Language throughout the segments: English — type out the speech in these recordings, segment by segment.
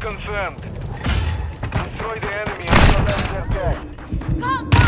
confirmed. Destroy the enemy and collect their dead.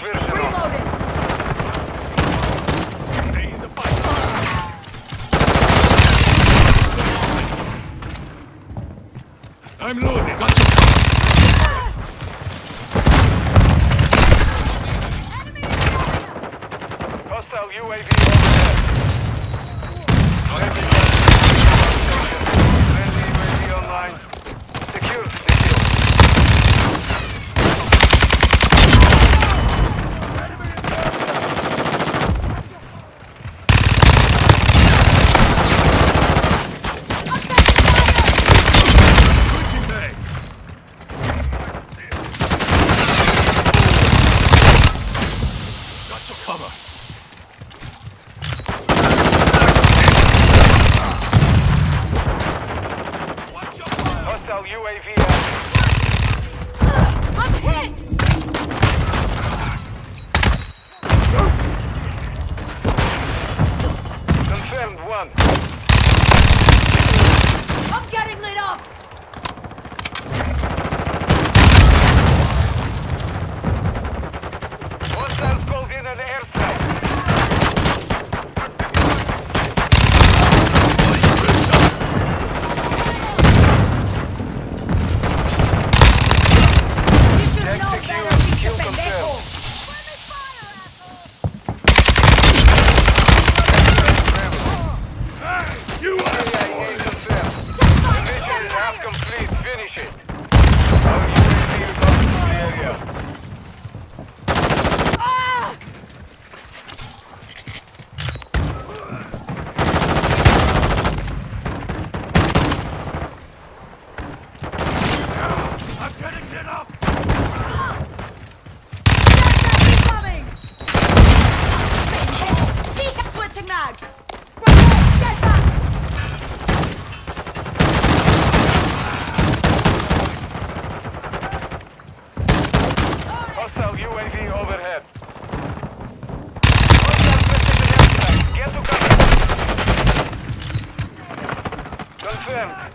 Reloaded. I'm loaded. Got you. Hostile UAV.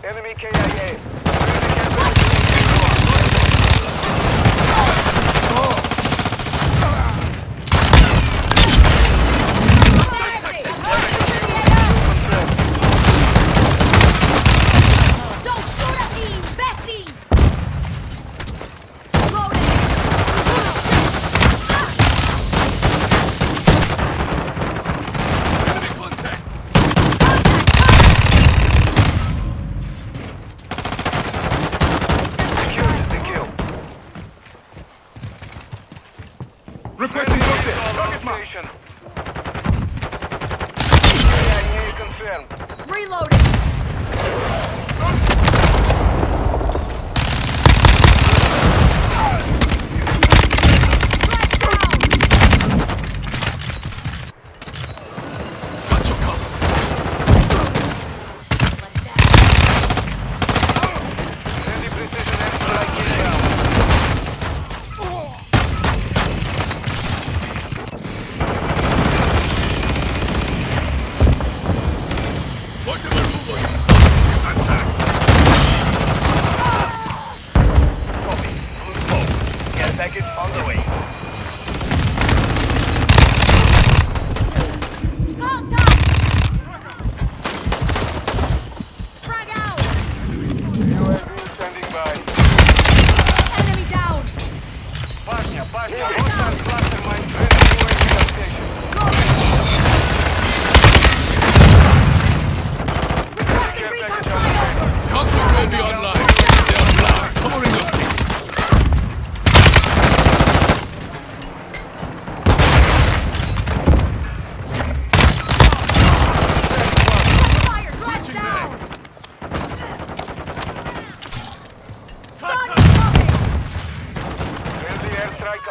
Enemy KIA.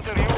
counter